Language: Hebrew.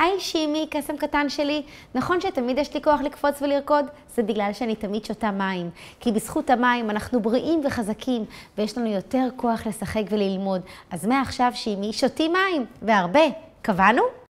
היי שימי, קסם קטן שלי, נכון שתמיד יש לי כוח לקפוץ ולרקוד? זה בגלל שאני תמיד שותה מים. כי בזכות המים אנחנו בריאים וחזקים, ויש לנו יותר כוח לשחק וללמוד. אז מעכשיו שימי, שותים מים, והרבה. קבענו?